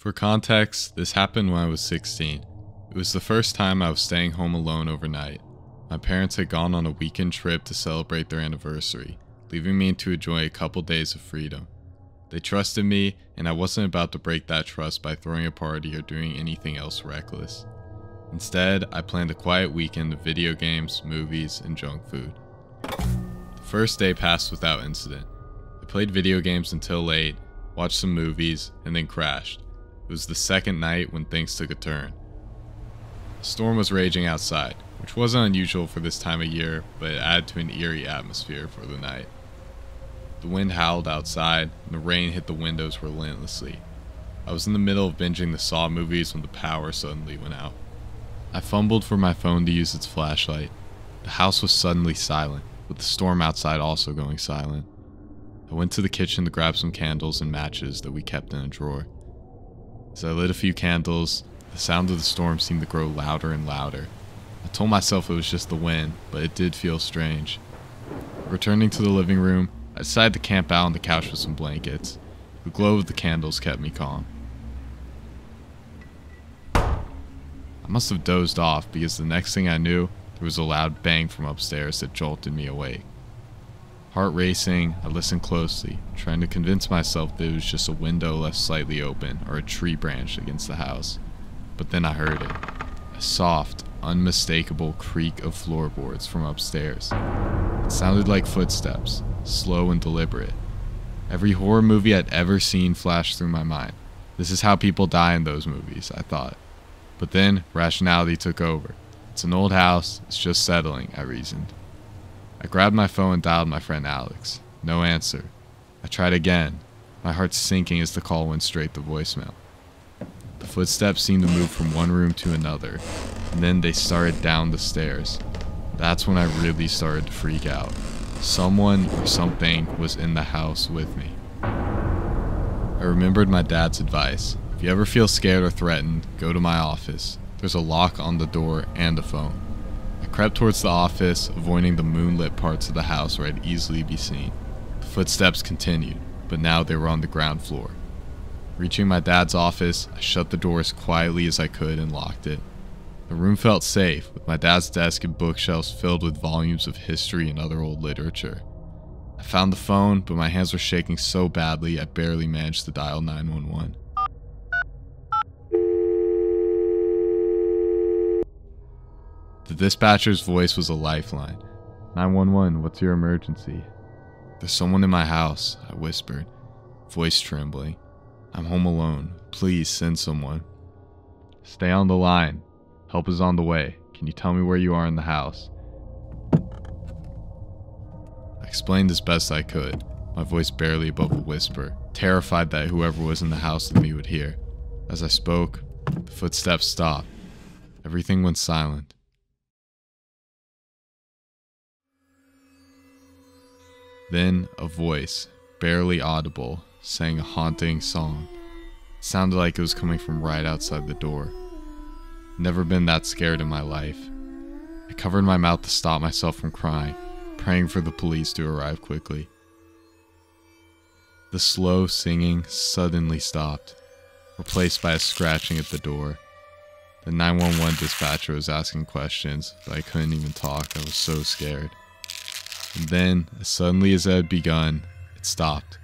For context, this happened when I was 16. It was the first time I was staying home alone overnight. My parents had gone on a weekend trip to celebrate their anniversary, leaving me to enjoy a couple days of freedom. They trusted me, and I wasn't about to break that trust by throwing a party or doing anything else reckless. Instead, I planned a quiet weekend of video games, movies, and junk food. The first day passed without incident. I played video games until late, watched some movies, and then crashed. It was the second night when things took a turn. A storm was raging outside, which wasn't unusual for this time of year, but it added to an eerie atmosphere for the night. The wind howled outside, and the rain hit the windows relentlessly. I was in the middle of binging the Saw movies when the power suddenly went out. I fumbled for my phone to use its flashlight. The house was suddenly silent, with the storm outside also going silent. I went to the kitchen to grab some candles and matches that we kept in a drawer. As I lit a few candles, the sound of the storm seemed to grow louder and louder. I told myself it was just the wind, but it did feel strange. Returning to the living room, I decided to camp out on the couch with some blankets. The glow of the candles kept me calm. I must have dozed off because the next thing I knew, there was a loud bang from upstairs that jolted me awake. Heart racing, I listened closely, trying to convince myself that it was just a window left slightly open or a tree branch against the house. But then I heard it a soft, unmistakable creak of floorboards from upstairs. It sounded like footsteps, slow and deliberate. Every horror movie I'd ever seen flashed through my mind. This is how people die in those movies, I thought. But then rationality took over. It's an old house, it's just settling, I reasoned. I grabbed my phone and dialed my friend Alex. No answer. I tried again, my heart sinking as the call went straight to voicemail. The footsteps seemed to move from one room to another, and then they started down the stairs. That's when I really started to freak out. Someone or something was in the house with me. I remembered my dad's advice. If you ever feel scared or threatened, go to my office. There's a lock on the door and a phone. Crept towards the office, avoiding the moonlit parts of the house where I'd easily be seen. The footsteps continued, but now they were on the ground floor. Reaching my dad's office, I shut the door as quietly as I could and locked it. The room felt safe, with my dad's desk and bookshelves filled with volumes of history and other old literature. I found the phone, but my hands were shaking so badly I barely managed to dial 911. Dispatcher's voice was a lifeline. 911, what's your emergency? There's someone in my house, I whispered, voice trembling. I'm home alone. Please send someone. Stay on the line. Help is on the way. Can you tell me where you are in the house? I explained as best I could, my voice barely above a whisper, terrified that whoever was in the house with me would hear. As I spoke, the footsteps stopped. Everything went silent. Then a voice, barely audible, sang a haunting song. It sounded like it was coming from right outside the door. Never been that scared in my life. I covered my mouth to stop myself from crying, praying for the police to arrive quickly. The slow singing suddenly stopped, replaced by a scratching at the door. The 911 dispatcher was asking questions, but I couldn't even talk. I was so scared. And then, as suddenly as it had begun, it stopped.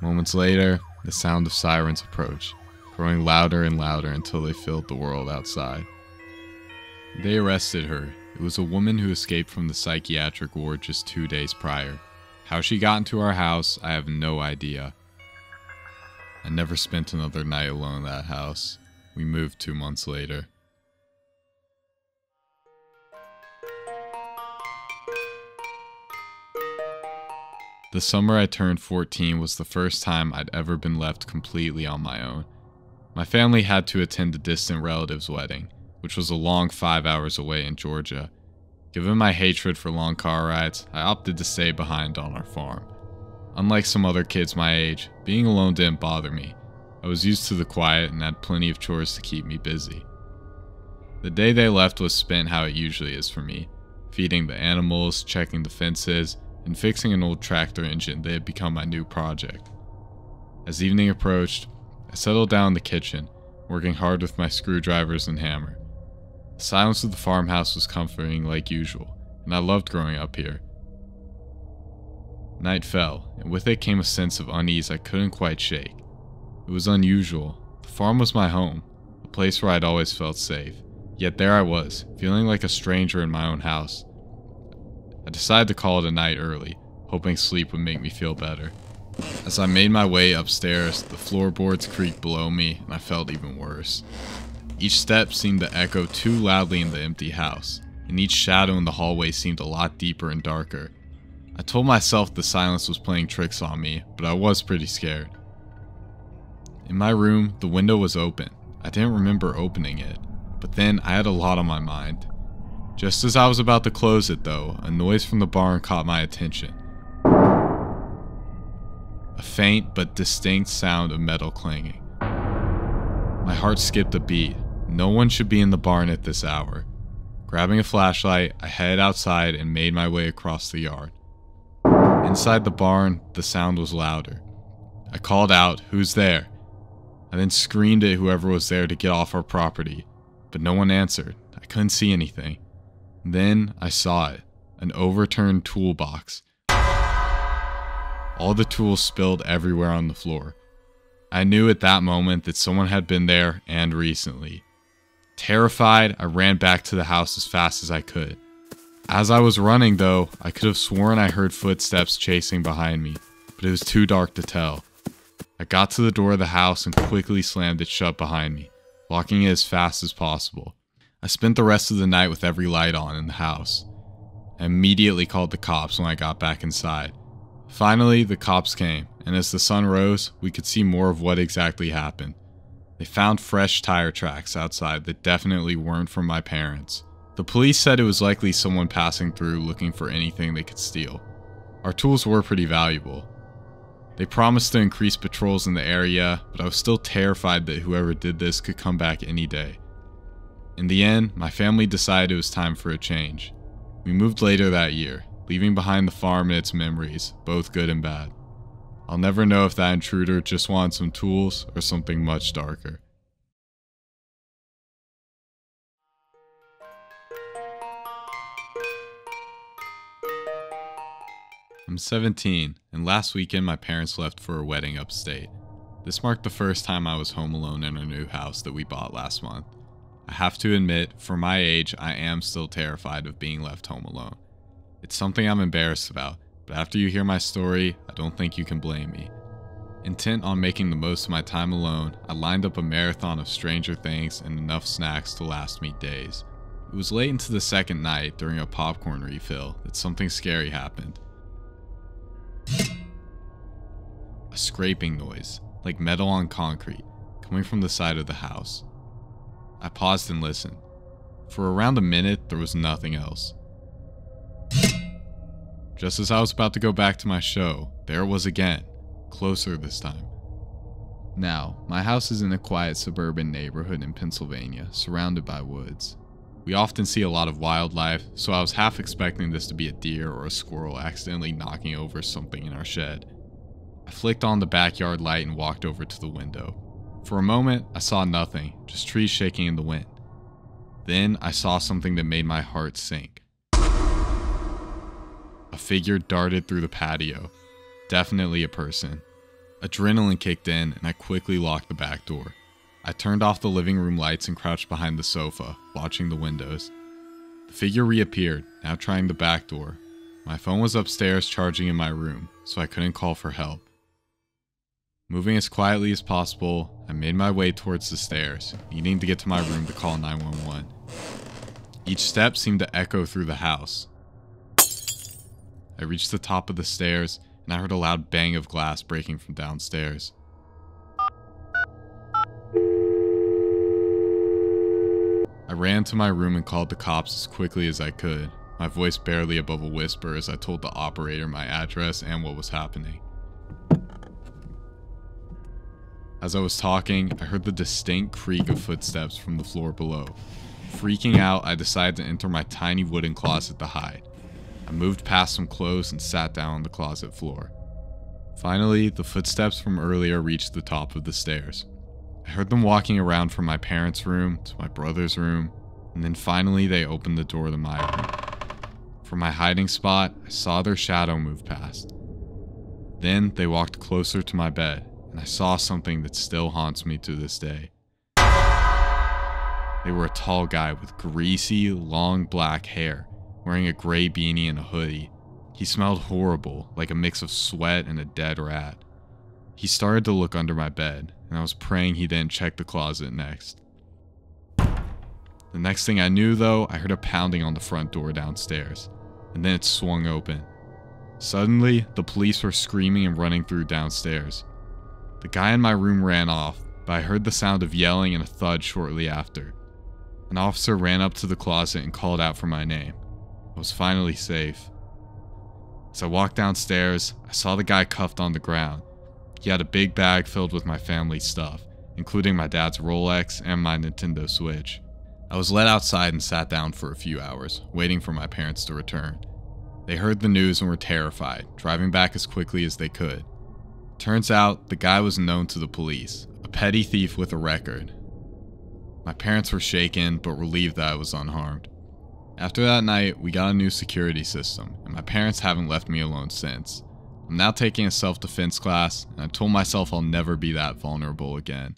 Moments later, the sound of sirens approached, growing louder and louder until they filled the world outside. They arrested her. It was a woman who escaped from the psychiatric ward just two days prior. How she got into our house, I have no idea. I never spent another night alone in that house. We moved two months later. The summer I turned 14 was the first time I'd ever been left completely on my own. My family had to attend a distant relative's wedding, which was a long five hours away in Georgia. Given my hatred for long car rides, I opted to stay behind on our farm. Unlike some other kids my age, being alone didn't bother me. I was used to the quiet and had plenty of chores to keep me busy. The day they left was spent how it usually is for me feeding the animals, checking the fences, and fixing an old tractor engine that had become my new project. As evening approached, I settled down in the kitchen, working hard with my screwdrivers and hammer. The silence of the farmhouse was comforting like usual, and I loved growing up here. Night fell, and with it came a sense of unease I couldn't quite shake. It was unusual. The farm was my home, a place where I'd always felt safe. Yet there I was, feeling like a stranger in my own house. I decided to call it a night early, hoping sleep would make me feel better. As I made my way upstairs, the floorboards creaked below me, and I felt even worse. Each step seemed to echo too loudly in the empty house, and each shadow in the hallway seemed a lot deeper and darker. I told myself the silence was playing tricks on me, but I was pretty scared. In my room, the window was open. I didn't remember opening it, but then I had a lot on my mind. Just as I was about to close it, though, a noise from the barn caught my attention. A faint but distinct sound of metal clanging. My heart skipped a beat. No one should be in the barn at this hour. Grabbing a flashlight, I headed outside and made my way across the yard. Inside the barn, the sound was louder. I called out, Who's there? I then screamed at whoever was there to get off our property, but no one answered. I couldn't see anything. Then I saw it an overturned toolbox. All the tools spilled everywhere on the floor. I knew at that moment that someone had been there and recently. Terrified, I ran back to the house as fast as I could. As I was running, though, I could have sworn I heard footsteps chasing behind me, but it was too dark to tell. I got to the door of the house and quickly slammed it shut behind me, locking it as fast as possible. I spent the rest of the night with every light on in the house. I immediately called the cops when I got back inside. Finally, the cops came, and as the sun rose, we could see more of what exactly happened. They found fresh tire tracks outside that definitely weren't from my parents. The police said it was likely someone passing through looking for anything they could steal. Our tools were pretty valuable. They promised to increase patrols in the area, but I was still terrified that whoever did this could come back any day. In the end, my family decided it was time for a change. We moved later that year, leaving behind the farm and its memories, both good and bad. I'll never know if that intruder just wanted some tools or something much darker. I'm 17, and last weekend my parents left for a wedding upstate. This marked the first time I was home alone in our new house that we bought last month. I have to admit, for my age, I am still terrified of being left home alone. It's something I'm embarrassed about, but after you hear my story, I don't think you can blame me. Intent on making the most of my time alone, I lined up a marathon of Stranger Things and enough snacks to last me days. It was late into the second night during a popcorn refill that something scary happened. A scraping noise, like metal on concrete, coming from the side of the house. I paused and listened. For around a minute, there was nothing else. Just as I was about to go back to my show, there it was again, closer this time. Now, my house is in a quiet suburban neighborhood in Pennsylvania, surrounded by woods. We often see a lot of wildlife, so I was half expecting this to be a deer or a squirrel accidentally knocking over something in our shed. I flicked on the backyard light and walked over to the window. For a moment, I saw nothing, just trees shaking in the wind. Then I saw something that made my heart sink. A figure darted through the patio. Definitely a person. Adrenaline kicked in, and I quickly locked the back door. I turned off the living room lights and crouched behind the sofa, watching the windows. The figure reappeared, now trying the back door. My phone was upstairs charging in my room, so I couldn't call for help. Moving as quietly as possible, I made my way towards the stairs, needing to get to my room to call 911. Each step seemed to echo through the house, I reached the top of the stairs and I heard a loud bang of glass breaking from downstairs. I ran to my room and called the cops as quickly as I could, my voice barely above a whisper as I told the operator my address and what was happening. As I was talking, I heard the distinct creak of footsteps from the floor below. Freaking out, I decided to enter my tiny wooden closet to hide. I moved past some clothes and sat down on the closet floor. Finally, the footsteps from earlier reached the top of the stairs. I heard them walking around from my parents' room to my brother's room, and then finally they opened the door to my room. From my hiding spot, I saw their shadow move past. Then they walked closer to my bed, and I saw something that still haunts me to this day. They were a tall guy with greasy, long black hair, wearing a gray beanie and a hoodie. He smelled horrible, like a mix of sweat and a dead rat. He started to look under my bed, and I was praying he didn't check the closet next. The next thing I knew, though, I heard a pounding on the front door downstairs, and then it swung open. Suddenly, the police were screaming and running through downstairs. The guy in my room ran off, but I heard the sound of yelling and a thud shortly after. An officer ran up to the closet and called out for my name. I was finally safe. As I walked downstairs, I saw the guy cuffed on the ground. He had a big bag filled with my family's stuff, including my dad's Rolex and my Nintendo Switch. I was led outside and sat down for a few hours, waiting for my parents to return. They heard the news and were terrified, driving back as quickly as they could. Turns out, the guy was known to the police, a petty thief with a record. My parents were shaken, but relieved that I was unharmed. After that night, we got a new security system, and my parents haven't left me alone since. I'm now taking a self defense class, and I told myself I'll never be that vulnerable again.